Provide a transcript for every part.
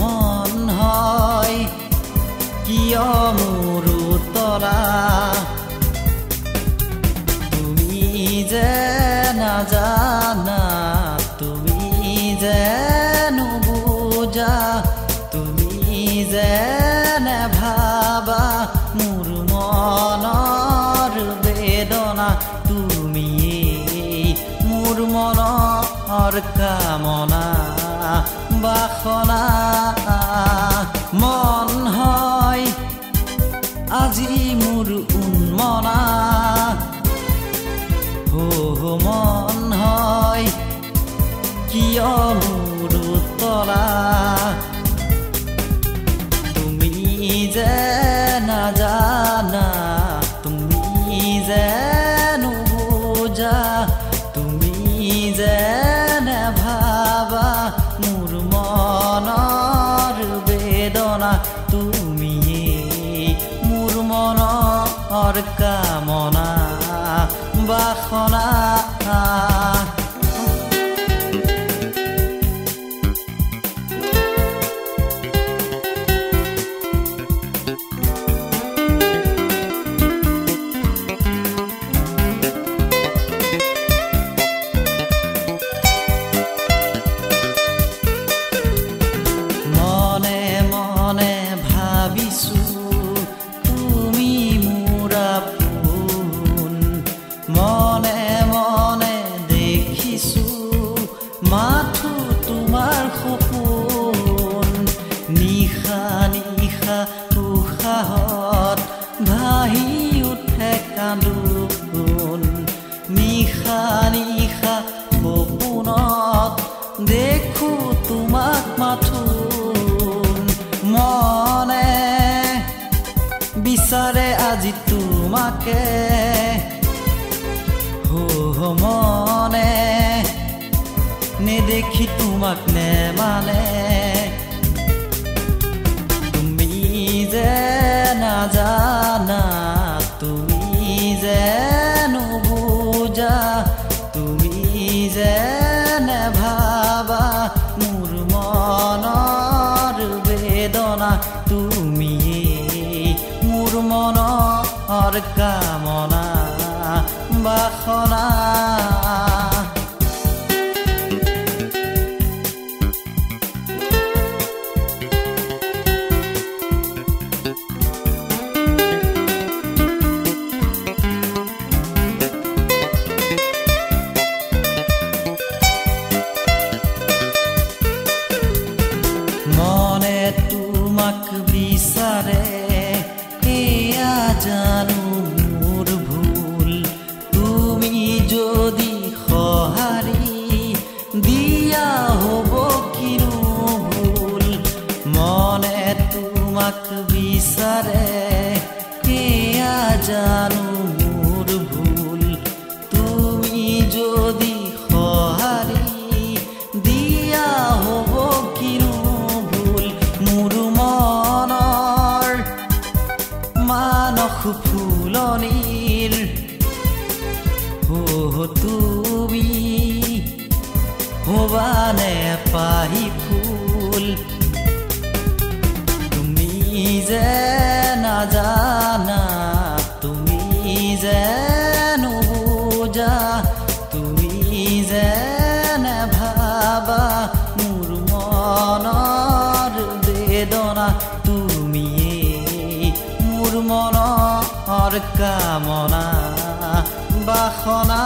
মন হয়। কিয় মোৰ তৰা? তুমি যে নাজানা তুমি যে নুবুজা তুমি যে নেভাবা মোৰ মনৰ বেদনা তুমি মোৰ মনৰ কামনা। বাসনা মন হয় আজি মোৰ উন্মনা। মন হয় কিয় মোৰ তৰা তুমি যে নাজানা তুমি যে নুবুজা। মনৰ কামনা বাসনা নিশা উশাহত ভাহি উঠে কান্দোন নিশা নিশা সপোনত দেখো তোমাক মাথোন। মনে বিচাৰে আজি তোমাকে। মনে নেদেখি তোমাক নেমানে। যে নাজানা তুমি যে নুবুজা তুমি যে নেভাবা মোৰ মনৰ বেদনা তুমিয়ে মোৰ মনৰ কামনা বাসনা ফুলনিৰ হো তুমি হবানে পাহি ফুল। তুমি যে নাজানা কামনা বাসনা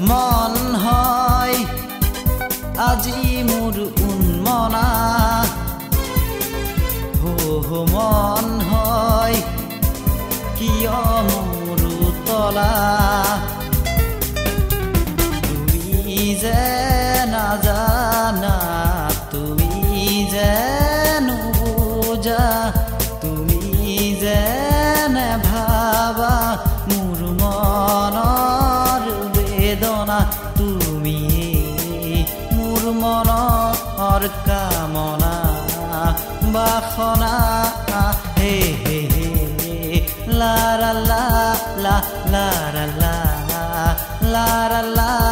মন হয়। আজি মোৰ উন্মনা। হো মন তুমিয়ে মোৰ মনৰ কামনা বাসনা হে হে হে লা লা লা লা লা লা লা লা লা